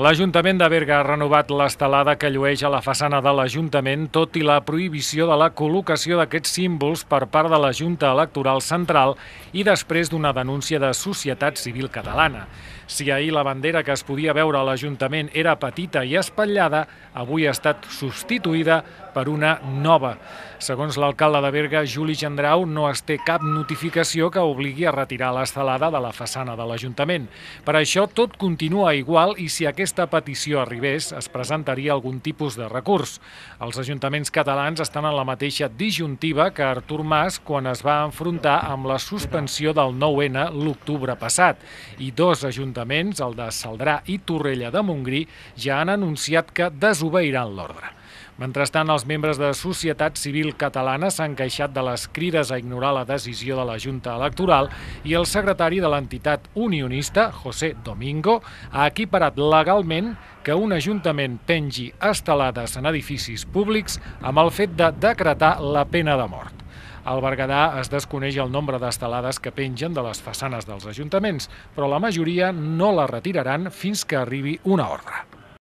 L'Ajuntament de Berga ha renovat l'estelada que llueix a la façana de l'Ajuntament, tot i la prohibició de la col·locació d'aquests símbols per part de la Junta Electoral Central i després d'una denúncia de Societat Civil Catalana. Si ahir la bandera que es podia veure a l'Ajuntament era petita i espatllada, avui ha estat substituïda per una nova. Segons l'alcalde de Berga, Juli Gendrau, no es té cap notificació que obligui a retirar l'estelada de la façana de l'Ajuntament. Per això tot continua igual i si aquesta petició arribés es presentaria algun tipus de recurs. Els ajuntaments catalans estan en la mateixa disjuntiva que Artur Mas quan es va enfrontar amb la suspensió del 9-N l'octubre passat. I dos ajuntaments, el de Saldrà i Torrella de Montgrí, ja han anunciat que desobeiran l'ordre. Mentrestant, els membres de Societat Civil Catalana s'han queixat de les crides a ignorar la decisió de la Junta Electoral i el secretari de l'entitat unionista, José Domingo, ha equiparat legalment que un ajuntament pengi estelades en edificis públics amb el fet de decretar la pena de mort. Al Berguedà es desconeix el nombre d'estelades que pengen de les façanes dels ajuntaments, però la majoria no la retiraran fins que arribi una ordre.